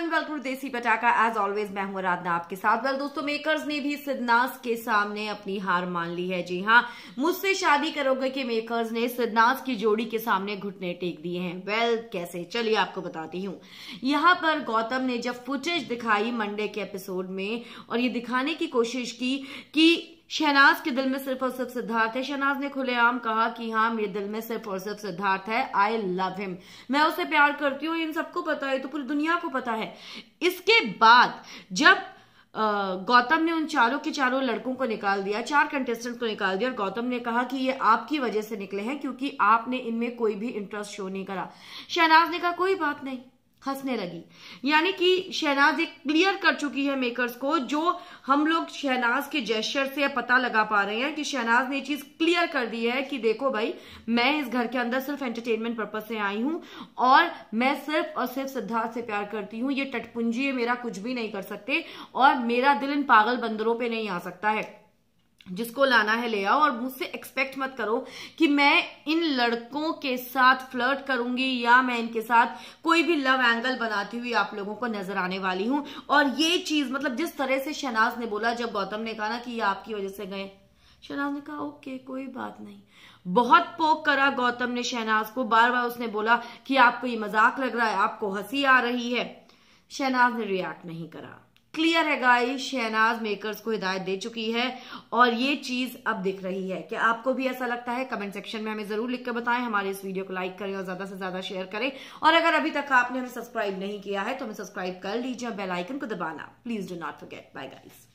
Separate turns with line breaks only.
Everyone welcome देसी पटाखा as always मैं हूँ आराधना आपके साथ। वेल दोस्तों मेकर्स ने भी सिद्धनाथ के सामने अपनी हार मान ली है। जी हाँ मुझसे शादी करोगे के मेकर्स ने सिद्धनाथ की जोड़ी के सामने घुटने टेक दिए हैं? वेल well, कैसे? चलिए आपको बताती हूँ। यहाँ पर गौतम ने जब फुटेज दिखाई मंडे के एपिसोड में और ये दिखाने की कोशिश की कि शहनाज के दिल में सिर्फ़ और सिर्फ़ सिद्धार्थ है। शहनाज ने खुलेआम कहा कि हाँ मेरे दिल में सिर्फ़ और सिर्फ़ सिद्धार्थ है। आई लव हिम मैं उसे प्यार करती हूँ, इन सबको पता है तो पूरी दुनिया को पता है। इसके बाद जब गौतम ने उन चारों के चारों लड़कों को निकाल दिया, चार कंटेस्टेंट को निकाल दिया, और गौतम ने कहा कि ये आपकी वजह से निकले हैं, क्योंकि आपने इनमें कोई भी इंटरेस्ट शो नहीं करा। शहनाज ने कहा, कोई बात नहीं। हंसने लगी। यानी कि शहनाज एक क्लियर कर चुकी है मेकर्स को, जो हम लोग शहनाज के जेस्टर से पता लगा पा रहे हैं कि शहनाज ने चीज़ क्लियर कर दी है कि देखो भाई, मैं इस घर के अंदर सिर्फ़ एंटरटेनमेंट पर्पज से आई हूँ और मैं सिर्फ़ और सिर्फ़ सिद्धार्थ से प्यार करती हूँ। ये टटपुंजी है मेरा कुछ भी नहीं कर सकते और मेरा दिल इन पागल बंदरों पर नहीं आ सकता है। जिसको लाना है ले आओ और मुझसे एक्सपेक्ट मत करो कि मैं इन लड़कों के साथ फ्लर्ट करूँगी या मैं इनके साथ कोई भी लव एंगल बनाती हुई आप लोगों को नज़र आने वाली हूँ। और ये चीज़ मतलब जिस तरह से शहनाज ने बोला, जब गौतम ने कहा ना कि ये आपकी वजह से गए, शहनाज ने कहा, ओके, कोई बात नहीं। बहुत पोक करा गौतम ने शहनाज को। बार बार उसने बोला कि आपको ये मज़ाक लग रहा है, आपको हँसी आ रही है। शहनाज ने रिएक्ट नहीं करा। क्लियर है गाइस शहनाज मेकर्स को हिदायत दे चुकी है और ये चीज़ अब दिख रही है। कि आपको भी ऐसा लगता है? कमेंट सेक्शन में हमें ज़रूर लिख कर बताएँ। हमारे इस वीडियो को लाइक करें और ज़्यादा से ज़्यादा शेयर करें। और अगर अभी तक आपने हमें सब्सक्राइब नहीं किया है तो हमें सब्सक्राइब कर लीजिए और बेलाइकन को दबाना। Please do not forget bye guys